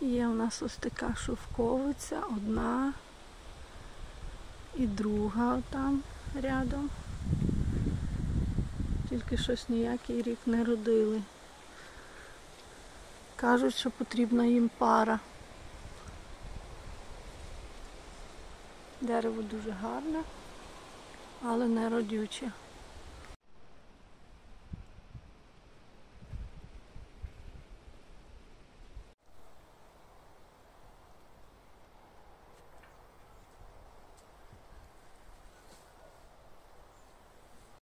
Є у нас ось така шовковиця, одна і друга там рядом. Тільки щось ніякий рік не родили. Кажуть, що потрібна їм пара. Дерево дуже гарне, але не родюче.